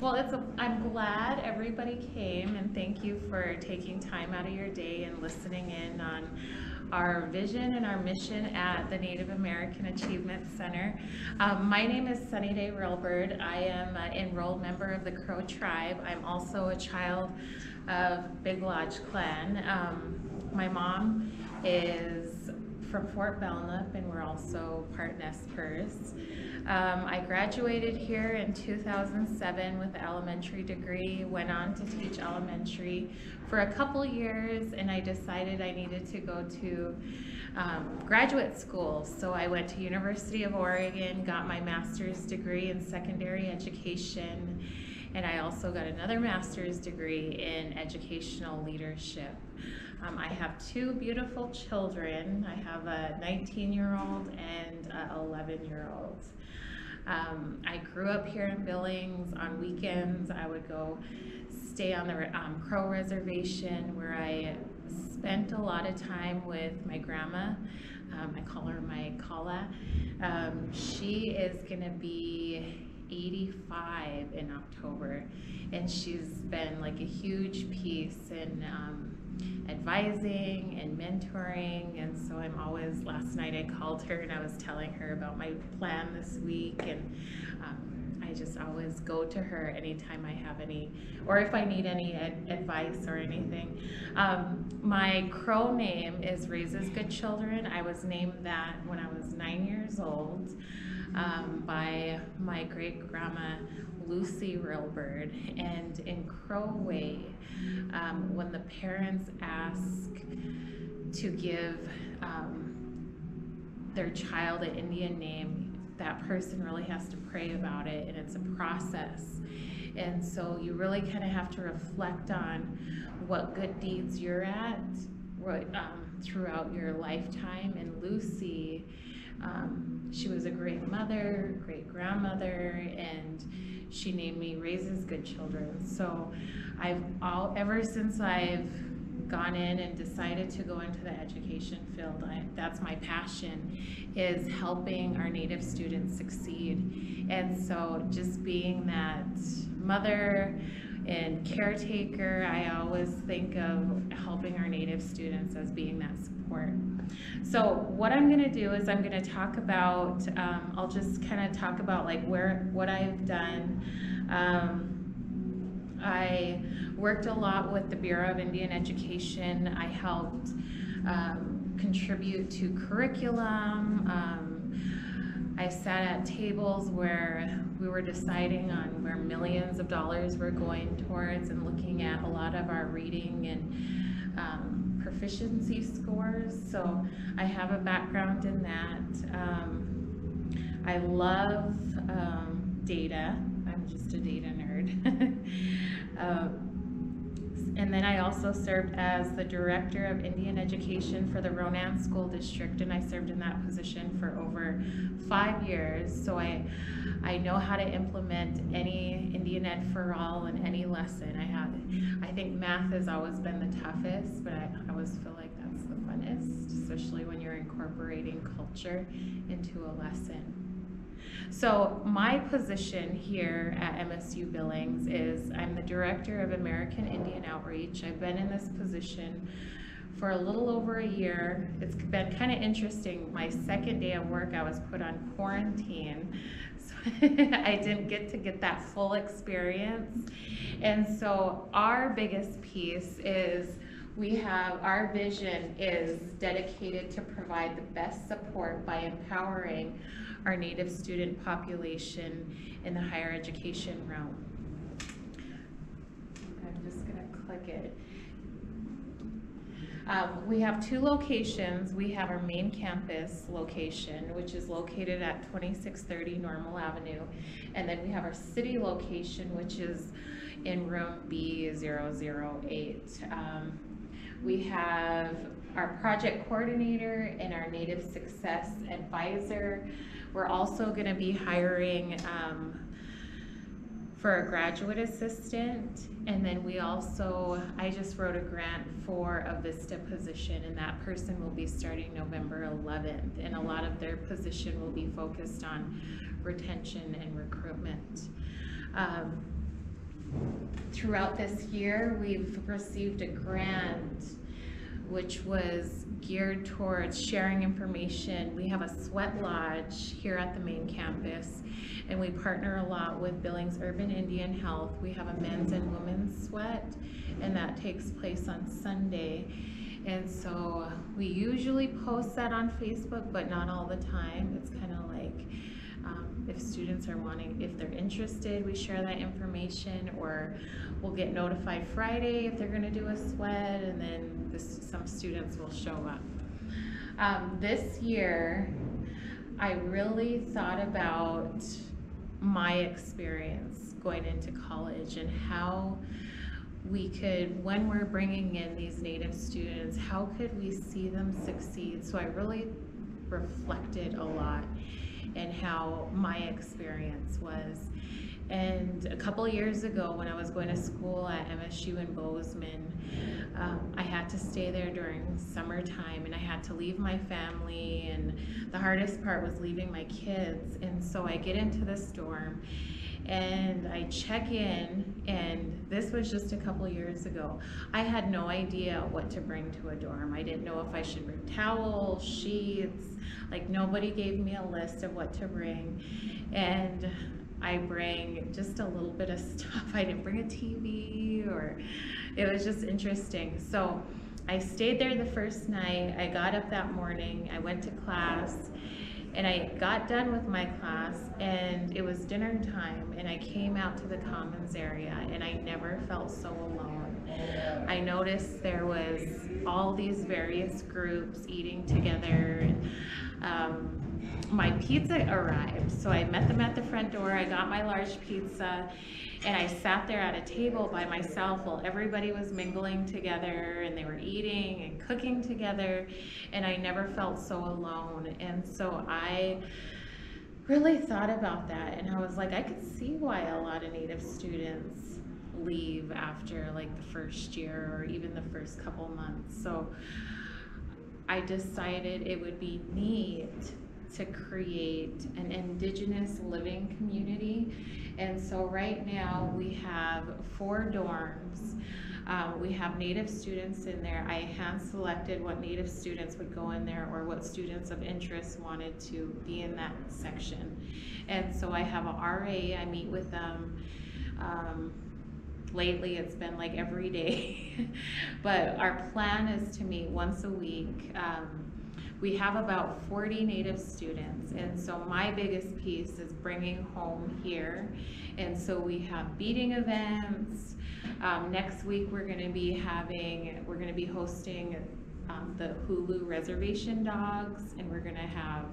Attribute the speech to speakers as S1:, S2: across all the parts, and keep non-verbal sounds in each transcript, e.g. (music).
S1: Well, it's a, I'm glad everybody came and thank you for taking time out of your day and listening in on our vision and our mission at the Native American Achievement Center. Um, my name is Sunny Day Real Bird. I am an enrolled member of the Crow Tribe. I'm also a child of Big Lodge Clan. Um, my mom is from Fort Belknap and we're also part Nez Perce. Um, I graduated here in 2007 with an elementary degree, went on to teach elementary for a couple years and I decided I needed to go to um, graduate school. So I went to University of Oregon, got my master's degree in secondary education and I also got another master's degree in educational leadership. Um, I have two beautiful children. I have a 19 year old and an 11 year old. Um, I grew up here in Billings. On weekends, I would go stay on the um, Crow Reservation where I spent a lot of time with my grandma. Um, I call her my Kala. Um, she is going to be 85 in October, and she's been like a huge piece in um, advising and mentoring. And so I'm always, last night I called her and I was telling her about my plan this week. And um, I just always go to her anytime I have any, or if I need any ad advice or anything. Um, my crow name is Raises Good Children. I was named that when I was nine years old um, by my great grandma Lucy Real Bird. And in Crow Way, um, when the parents ask to give um, their child an Indian name, that person really has to pray about it, and it's a process. And so you really kind of have to reflect on what good deeds you're at um, throughout your lifetime. And Lucy, um, she was a great mother, great grandmother, and she named me Raises Good Children. So I've all ever since I've gone in and decided to go into the education field, I, that's my passion, is helping our Native students succeed. And so just being that mother and caretaker, I always think of helping our Native students as being that support. So what I'm going to do is I'm going to talk about, um, I'll just kind of talk about like where, what I've done. Um, I worked a lot with the Bureau of Indian Education. I helped um, contribute to curriculum. Um, I sat at tables where we were deciding on where millions of dollars were going towards and looking at a lot of our reading and um, proficiency scores. So I have a background in that. Um, I love um, data. I'm just a data nerd. (laughs) uh, and then I also served as the Director of Indian Education for the Ronan School District, and I served in that position for over five years. So I, I know how to implement any Indian Ed for All in any lesson. I have, I think math has always been the toughest, but I, I always feel like that's the funnest, especially when you're incorporating culture into a lesson. So my position here at MSU Billings is I'm the Director of American Indian Outreach. I've been in this position for a little over a year. It's been kind of interesting. My second day of work, I was put on quarantine. (laughs) So I didn't get to get that full experience. And so our biggest piece is we have our vision is dedicated to provide the best support by empowering our Native student population in the higher education realm. I'm just going to click it. Um, we have two locations. We have our main campus location, which is located at 2630 Normal Avenue. And then we have our city location, which is in room B008. Um, we have our project coordinator and our Native Success Advisor. We're also going to be hiring um, for a graduate assistant. And then we also, I just wrote a grant for a VISTA position and that person will be starting November 11th. And a lot of their position will be focused on retention and recruitment. Um, throughout this year, we've received a grant which was geared towards sharing information. We have a sweat lodge here at the main campus, and we partner a lot with Billings Urban Indian Health. We have a men's and women's sweat, and that takes place on Sunday. And so we usually post that on Facebook, but not all the time. It's kind of like if students are wanting, if they're interested, we share that information, or we'll get notified Friday if they're going to do a sweat, and then this, some students will show up. Um, this year, I really thought about my experience going into college and how we could, when we're bringing in these Native students, how could we see them succeed? So I really reflected a lot in how my experience was. And a couple years ago, when I was going to school at MSU in Bozeman, um, I had to stay there during summertime and I had to leave my family. And the hardest part was leaving my kids. And so I get into the dorm and I check in, and this was just a couple years ago. I had no idea what to bring to a dorm. I didn't know if I should bring towels, sheets, like nobody gave me a list of what to bring. And I bring just a little bit of (laughs) stuff. I didn't bring a TV or it was just interesting. So I stayed there the first night. I got up that morning. I went to class and I got done with my class and it was dinner time and I came out to the commons area and I never felt so alone. I noticed there was all these various groups eating together and um, my pizza arrived. So I met them at the front door. I got my large pizza and I sat there at a table by myself while everybody was mingling together and they were eating and cooking together. And I never felt so alone. And so I really thought about that and I was like, I could see why a lot of Native students leave after like the first year or even the first couple months. So I decided it would be neat to create an indigenous living community. And so right now we have four dorms. Uh, we have Native students in there. I hand selected what Native students would go in there or what students of interest wanted to be in that section. And so I have a RA, I meet with them. Um, lately it's been like every day. (laughs) but our plan is to meet once a week. Um, we have about 40 Native students, and so my biggest piece is bringing home here. And so we have beading events. Um, next week we're going to be having, we're going to be hosting um, the Hulu reservation dogs, and we're going to have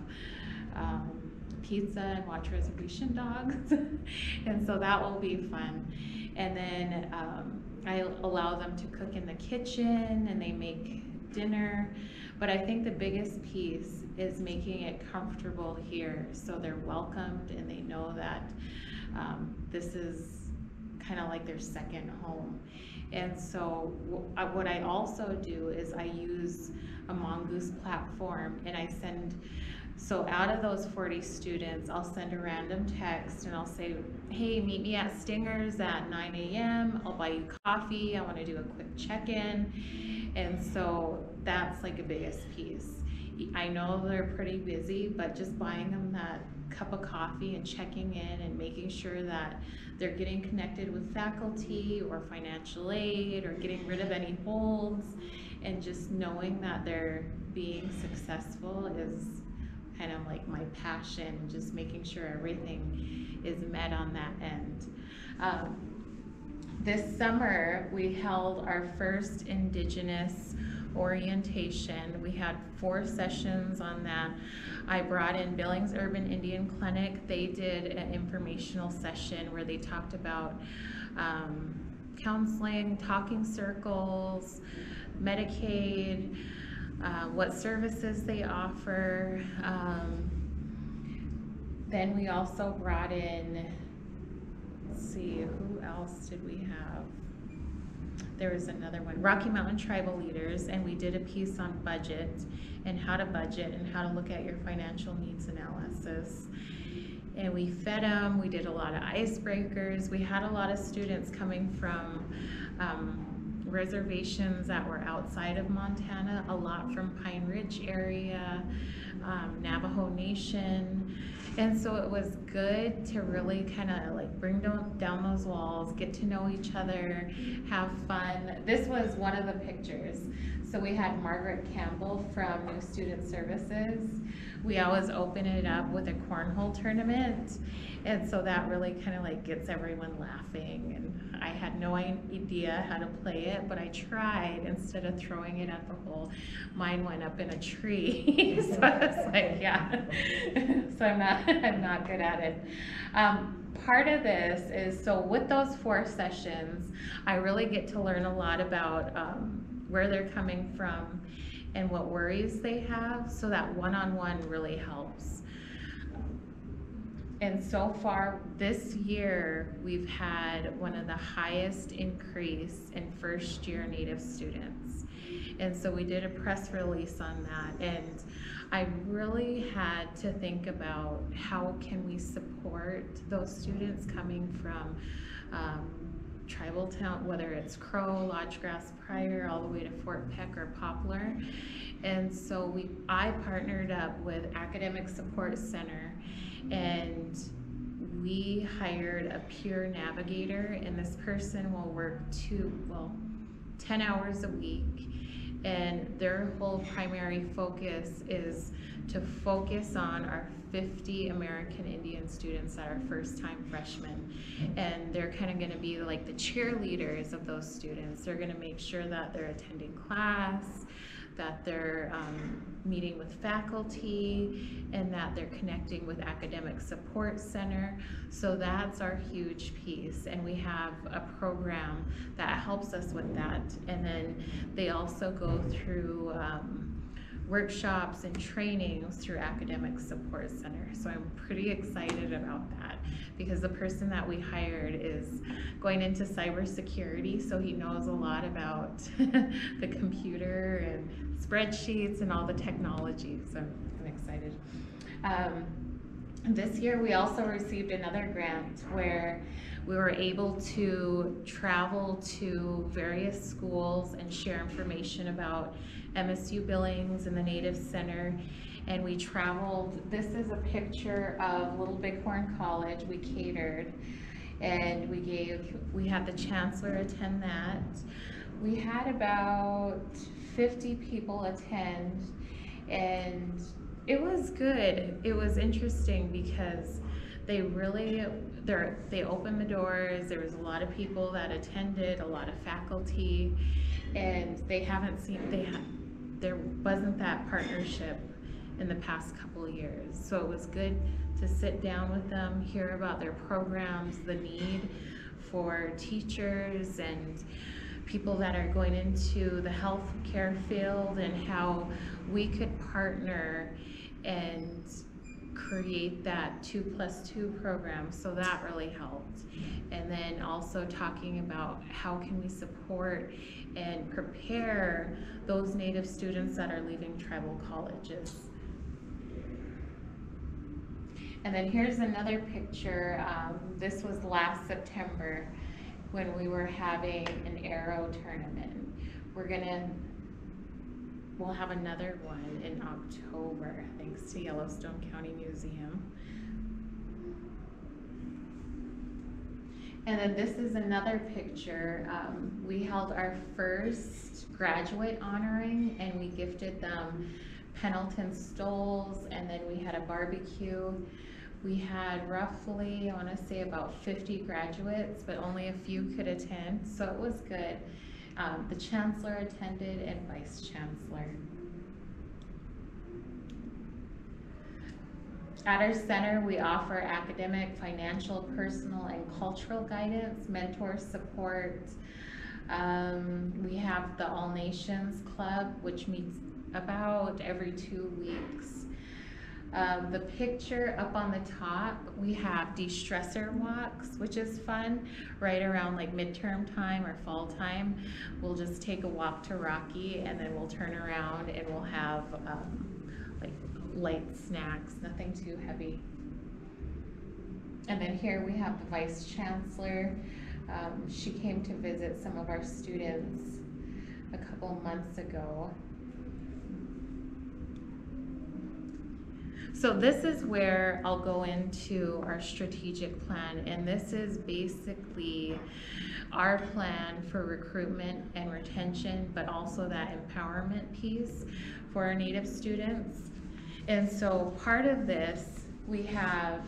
S1: um, pizza and watch reservation dogs. (laughs) and so that will be fun. And then um, I allow them to cook in the kitchen and they make dinner. But I think the biggest piece is making it comfortable here so they're welcomed and they know that um, this is kind of like their second home. And so what I also do is I use a Mongoose platform and I send so out of those 40 students, I'll send a random text and I'll say, hey, meet me at Stingers at 9 a.m. I'll buy you coffee. I want to do a quick check-in. And so that's like a biggest piece. I know they're pretty busy, but just buying them that cup of coffee and checking in and making sure that they're getting connected with faculty or financial aid or getting rid of any holds and just knowing that they're being successful is kind of like my passion, just making sure everything is met on that end. Um, this summer, we held our first Indigenous orientation. We had four sessions on that. I brought in Billings Urban Indian Clinic. They did an informational session where they talked about um, counseling, talking circles, Medicaid, uh, what services they offer. Um, then we also brought in, let's see, who else did we have? There was another one, Rocky Mountain Tribal Leaders, and we did a piece on budget and how to budget and how to look at your financial needs analysis. and we fed them. We did a lot of icebreakers. We had a lot of students coming from um, reservations that were outside of Montana, a lot from Pine Ridge area, um, Navajo Nation. And so it was good to really kind of like bring down, down those walls, get to know each other, have fun. This was one of the pictures. So we had Margaret Campbell from New Student Services. We always open it up with a cornhole tournament. And so that really kind of like gets everyone laughing. And no idea how to play it, but I tried instead of throwing it at the hole. Mine went up in a tree. (laughs) so it's like, yeah. so I'm not, (laughs) I'm not good at it. Um, part of this is so with those four sessions, I really get to learn a lot about um, where they're coming from and what worries they have. So that one-on-one really helps. And so far this year, we've had one of the highest increase in first year Native students. And so we did a press release on that and I really had to think about how can we support those students coming from um, tribal town, whether it's Crow, Lodge Grass, Pryor, all the way to Fort Peck or Poplar. And so we, I partnered up with Academic Support Center and we hired a peer navigator and this person will work two, well, 10 hours a week. And their whole primary focus is to focus on our 50 American Indian students that are first time freshmen. And they're kind of going to be like the cheerleaders of those students. They're going to make sure that they're attending class, that they're um, meeting with faculty, and that they're connecting with Academic Support Center. So that's our huge piece. And we have a program that helps us with that. And then they also go through um, workshops and trainings through Academic Support Center. So I'm pretty excited about that because the person that we hired is going into cybersecurity, so he knows a lot about (laughs) the computer and spreadsheets and all the technology. So I'm excited. Um, this year we also received another grant where we were able to travel to various schools and share information about MSU Billings and the Native Center. And we traveled, this is a picture of Little Bighorn College. We catered and we gave, we had the chancellor attend that. We had about 50 people attend and it was good. It was interesting because they really they opened the doors. There was a lot of people that attended, a lot of faculty, and they haven't seen they ha- there wasn't that partnership in the past couple years. So it was good to sit down with them, hear about their programs, the need for teachers and people that are going into the healthcare field and how we could partner and create that two plus two program. So that really helped. And then also talking about how can we support and prepare those Native students that are leaving tribal colleges. And then here's another picture. Um, this was last September when we were having an arrow tournament. We're gonna, we'll have another one in October, thanks to Yellowstone County Museum. And then this is another picture. Um, we held our first graduate honoring and we gifted them Pendleton stoles and then we had a barbecue. We had roughly, I want to say about 50 graduates, but only a few could attend, so it was good. Um, the chancellor attended and vice chancellor. At our center, we offer academic, financial, personal, and cultural guidance, mentor support. Um, we have the All Nations Club, which meets about every two weeks. Um, the picture up on the top, we have de-stressor walks, which is fun, right around like midterm time or fall time. We'll just take a walk to Rocky and then we'll turn around and we'll have um, like light snacks, nothing too heavy. and then here we have the Vice Chancellor. Um, she came to visit some of our students a couple months ago. So this is where I'll go into our strategic plan, and this is basically our plan for recruitment and retention, but also that empowerment piece for our Native students. And so part of this, we have,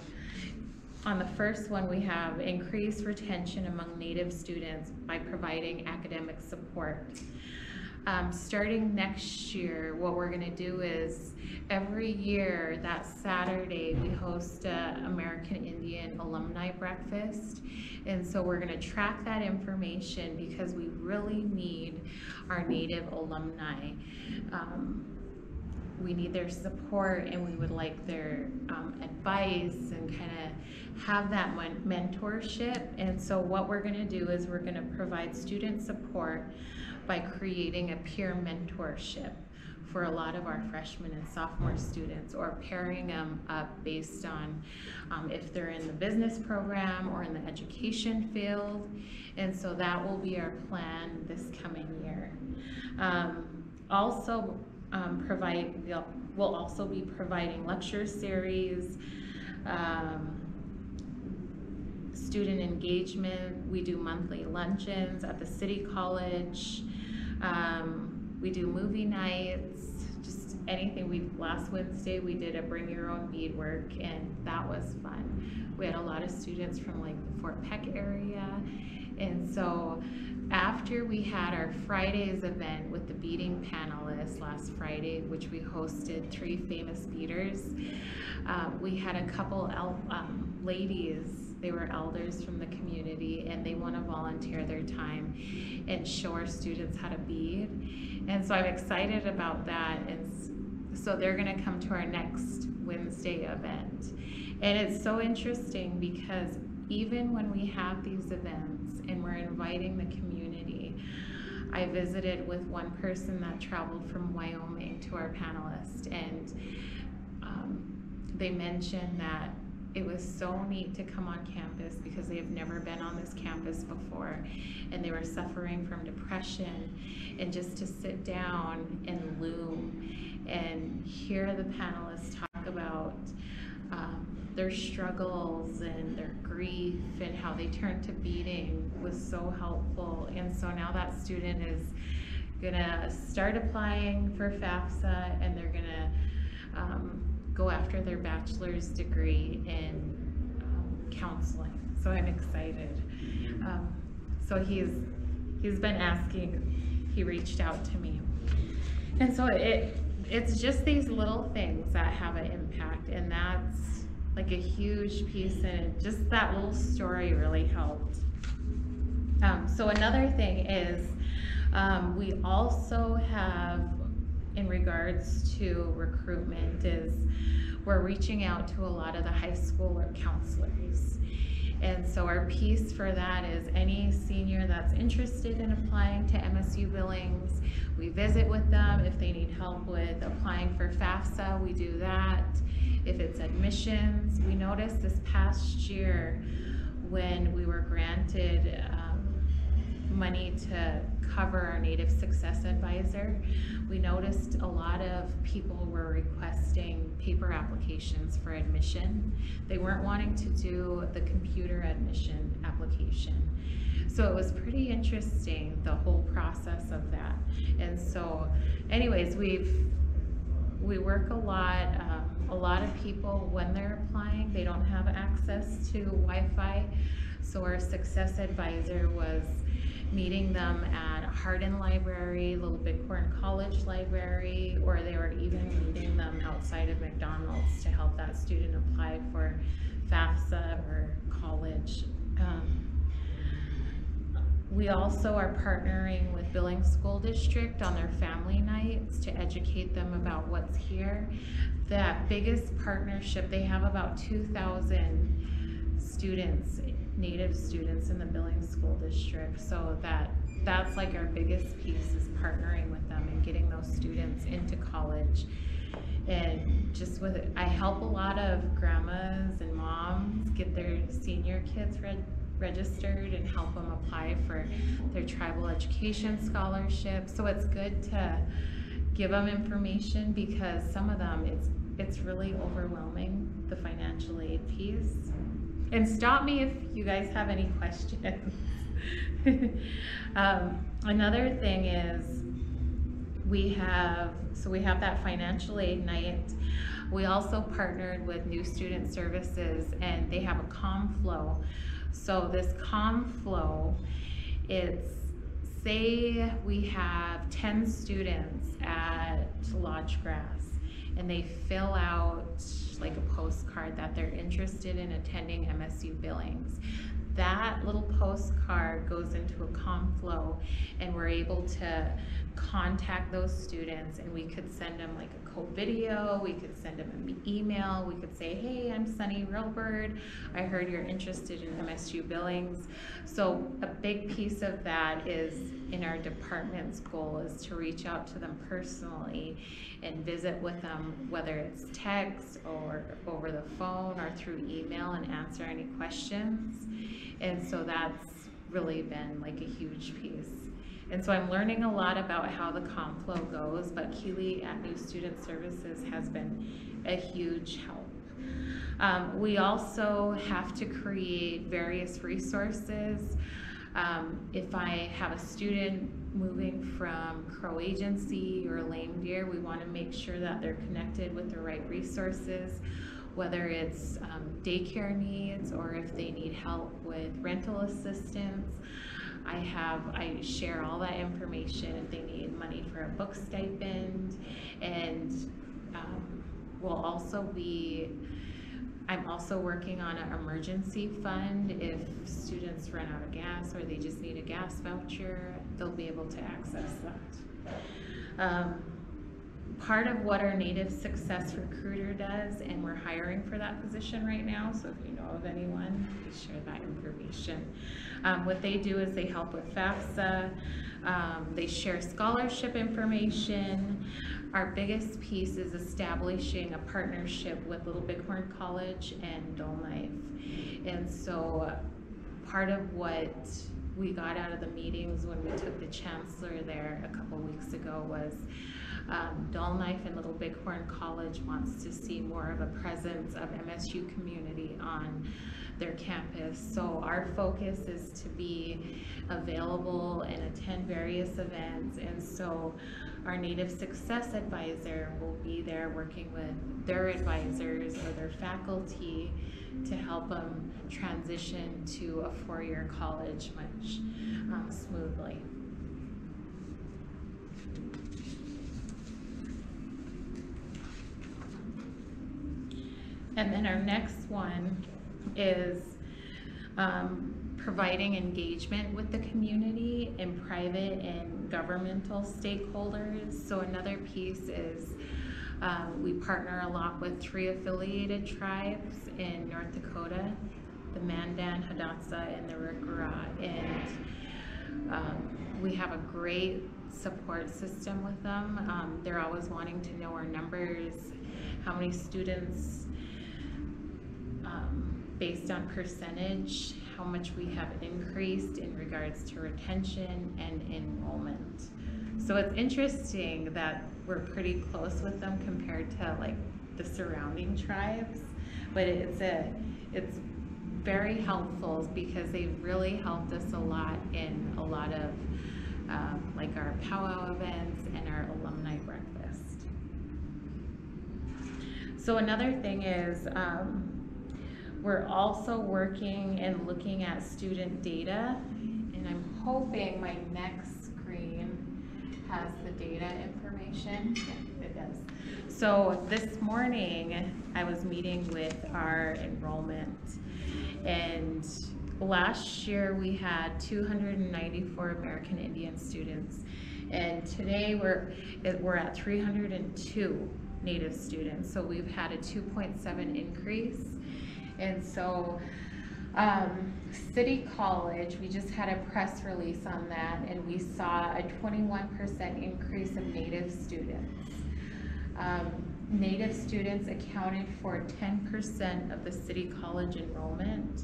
S1: on the first one, we have increased retention among Native students by providing academic support. Um, starting next year, what we're gonna do is every year, that Saturday, we host a American Indian alumni breakfast. And so we're gonna track that information because we really need our Native alumni. Um, we need their support and we would like their um, advice and kind of have that mentorship. And so what we're gonna do is we're gonna provide student support by creating a peer mentorship for a lot of our freshmen and sophomore students or pairing them up based on um, if they're in the business program or in the education field. And so that will be our plan this coming year. Um, also, um, provide, we'll, we'll also be providing lecture series, um, student engagement. We do monthly luncheons at the city college. Um, we do movie nights, just anything. We last Wednesday we did a bring your own beadwork, and that was fun. We had a lot of students from like the Fort Peck area, and so after we had our Fridays event with the beading panelists last Friday, which we hosted three famous beaders, uh, we had a couple um, ladies they were elders from the community and they want to volunteer their time and show our students how to bead. And so I'm excited about that. And so they're going to come to our next Wednesday event. And it's so interesting because even when we have these events and we're inviting the community, I visited with one person that traveled from Wyoming to our panelist, and um, they mentioned that it was so neat to come on campus because they have never been on this campus before. And they were suffering from depression and just to sit down and loom and hear the panelists talk about um, their struggles and their grief and how they turned to beading was so helpful. And so now that student is gonna start applying for FAFSA and they're gonna um, go after their bachelor's degree in um, counseling. So I'm excited. Um, so he's he's been asking. He reached out to me, and so it it's just these little things that have an impact, and that's like a huge piece. And just that little story really helped. Um, so another thing is um, we also have in regards to recruitment is we're reaching out to a lot of the high school counselors. And so our piece for that is any senior that's interested in applying to MSU Billings, we visit with them. If they need help with applying for FAFSA, we do that. If it's admissions, we noticed this past year when we were granted um, money to cover our Native Success Advisor, we noticed a lot of people were requesting paper applications for admission. They weren't wanting to do the computer admission application. So it was pretty interesting, the whole process of that. And so anyways, we've, we work a lot, uh, a lot of people, when they're applying, they don't have access to Wi-Fi. So our success advisor was meeting them at Hardin Library, Little Bighorn College Library, or they were even meeting them outside of McDonald's to help that student apply for FAFSA or college. Um, we also are partnering with Billings School District on their family nights to educate them about what's here. That biggest partnership, they have about 2,000 students native students in the Billings School District. So that that's like our biggest piece is partnering with them and getting those students into college. and just with it, I help a lot of grandmas and moms get their senior kids reg- registered and help them apply for their tribal education scholarship. So it's good to give them information because some of them it's it's really overwhelming the financial aid piece. And stop me if you guys have any (laughs) questions. um, another thing is we have so we have that financial aid night. We also partnered with New Student Services and they have a ComFlow. So this ComFlow, it's say we have 10 students at Lodge Grass and they fill out like a postcard that they're interested in attending MSU Billings. That little postcard goes into a ComFlow and we're able to contact those students and we could send them like a cool video, we could send them an email, we could say, hey, I'm Sunny Real Bird, I heard you're interested in MSU Billings. So a big piece of that is in our department's goal is to reach out to them personally and visit with them, whether it's text or over the phone or through email and answer any questions. And so that's really been like a huge piece. And so I'm learning a lot about how the ComFlow goes, but Keeley at New Student Services has been a huge help. Um, we also have to create various resources. Um, if I have a student moving from Crow Agency or Lame Deer, we want to make sure that they're connected with the right resources, whether it's um, daycare needs or if they need help with rental assistance. I have, I share all that information if they need money for a book stipend. And um, we'll also be, I'm also working on an emergency fund. If students run out of gas or they just need a gas voucher, they'll be able to access that. Um, part of what our Native Success Recruiter does, and we're hiring for that position right now, so if you know of anyone, please share that information. Um, what they do is they help with FAFSA, um, they share scholarship information. Our biggest piece is establishing a partnership with Little Bighorn College and Knife. And so part of what we got out of the meetings when we took the chancellor there a couple weeks ago was um, Dull Knife and Little Bighorn College wants to see more of a presence of MSU community on their campus. So our focus is to be available and attend various events. And so our Native Success Advisor will be there working with their advisors or their faculty to help them transition to a four-year college much um, smoothly. And then our next one is um, providing engagement with the community and private and governmental stakeholders. So another piece is um, we partner a lot with three affiliated tribes in North Dakota, the Mandan, Hidatsa, and the Rikara. And um, we have a great support system with them. Um, they're always wanting to know our numbers, how many students um, based on percentage, how much we have increased in regards to retention and enrollment. So it's interesting that we're pretty close with them compared to like the surrounding tribes, but it's a it's very helpful because they've really helped us a lot in a lot of um, like our powwow events and our alumni breakfast. So another thing is um, we're also working and looking at student data, and I'm hoping my next screen has the data information. Yeah, it does. So this morning, I was meeting with our enrollment, and last year we had 294 American Indian students, and today we're we're at 302 Native students. So we've had a 2.7 increase and so um, City College, we just had a press release on that and we saw a 21% increase of Native students. Um, Native students accounted for ten percent of the city college enrollment.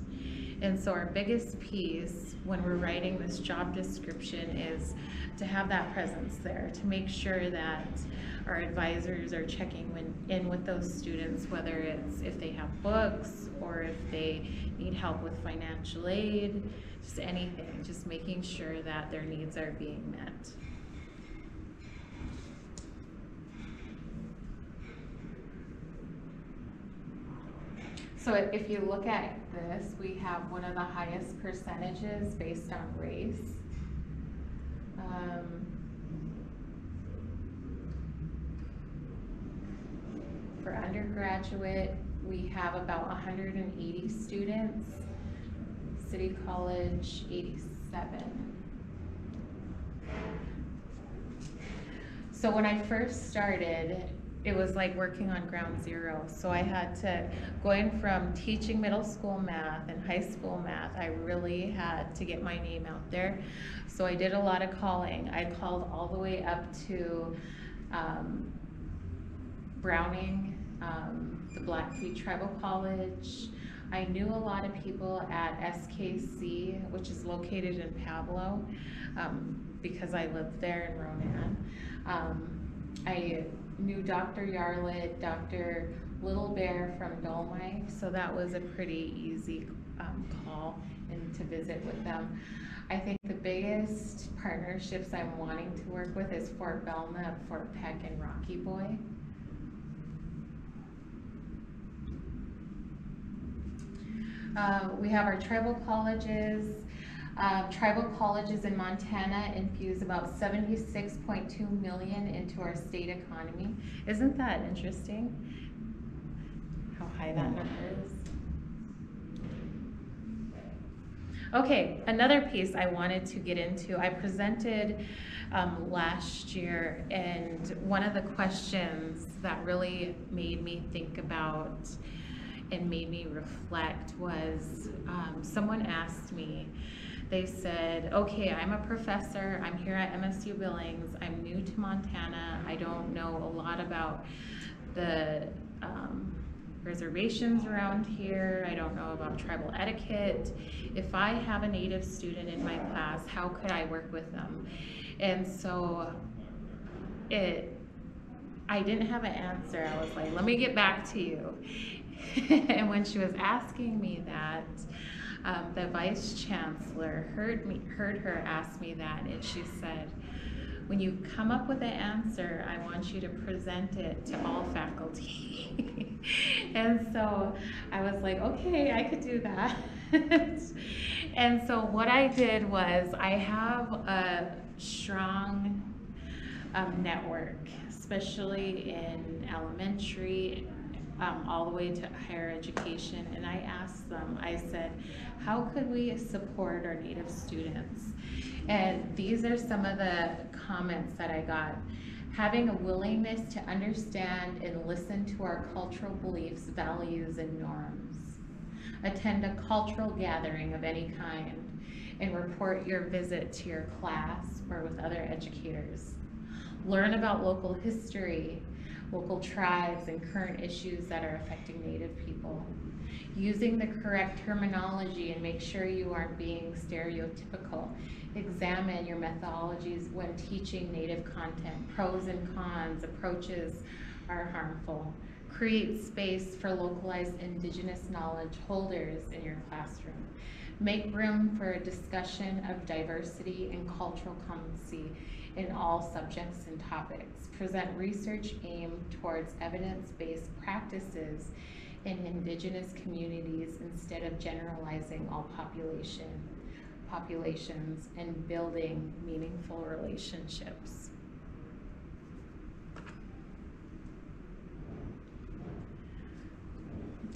S1: And so our biggest piece when we're writing this job description is to have that presence there, to make sure that our advisors are checking in with those students, whether it's if they have books or if they need help with financial aid, just anything, just making sure that their needs are being met. So if you look at this, we have one of the highest percentages based on race. Um, For undergraduate, we have about hundred and eighty students. City College, eighty-seven. So when I first started, it was like working on ground zero. So I had to, going from teaching middle school math and high school math, I really had to get my name out there. So I did a lot of calling. I called all the way up to um, Browning, um, the Blackfeet Tribal College. I knew a lot of people at SKC, which is located in Pablo, um, because I lived there in Ronan. Um, I knew Dr. Yarlett, Dr. Little Bear from Dull Knife, so that was a pretty easy um, call and to visit with them. I think the biggest partnerships I'm wanting to work with is Fort Belknap, Fort Peck, and Rocky Boy. Uh, we have our tribal colleges. Uh, tribal colleges in Montana infuse about 76.2 million into our state economy. Isn't that interesting? How high that number is. Okay, another piece I wanted to get into, I presented um, last year, and one of the questions that really made me think about and made me reflect was um, someone asked me, they said, okay, I'm a professor, I'm here at MSU Billings, I'm new to Montana, I don't know a lot about the um, reservations around here, I don't know about tribal etiquette. If I have a native student in my class, how could I work with them? And so it, I didn't have an answer. I was like, let me get back to you. (laughs) and when she was asking me that, um, the vice chancellor heard me, heard her ask me that, and she said, when you come up with an answer, I want you to present it to all faculty. (laughs) and so I was like, okay, I could do that. (laughs) and so what I did was I have a strong um, network, especially in elementary um, all the way to higher education. And I asked them, I said, how could we support our Native students? And these are some of the comments that I got. Having a willingness to understand and listen to our cultural beliefs, values, and norms. Attend a cultural gathering of any kind and report your visit to your class or with other educators. Learn about local history local tribes, and current issues that are affecting Native people. Using the correct terminology and make sure you aren't being stereotypical. Examine your methodologies when teaching Native content. Pros and cons, approaches are harmful. Create space for localized Indigenous knowledge holders in your classroom. Make room for a discussion of diversity and cultural competency in all subjects and topics. Present research aimed towards evidence-based practices in indigenous communities instead of generalizing all population populations and building meaningful relationships.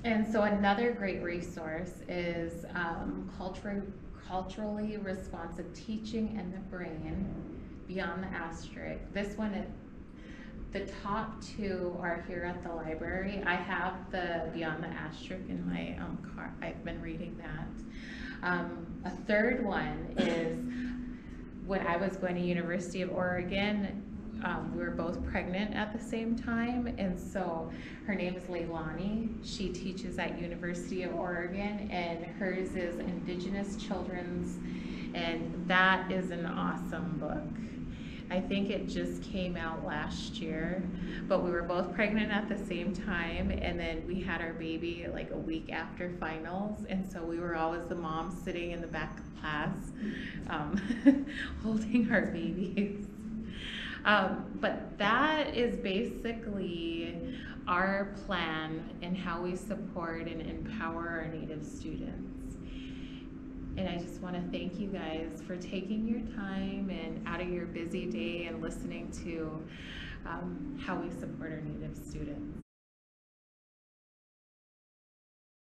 S1: And so another great resource is um, culturally, culturally responsive teaching and the brain Beyond the Asterisk. This one, it, the top two are here at the library. I have the Beyond the Asterisk in my um, car. I've been reading that. Um, a third one is when I was going to University of Oregon, um, we were both pregnant at the same time, and so her name is Leilani. She teaches at University of Oregon, and hers is Indigenous Children's, and that is an awesome book. I think it just came out last year, but we were both pregnant at the same time, and then we had our baby like a week after finals, and so we were always the moms sitting in the back of class, um, (laughs) holding our babies. Um, but that is basically our plan and how we support and empower our Native students. And I just want to thank you guys for taking your time and out of your busy day and listening to um, how we support our Native students.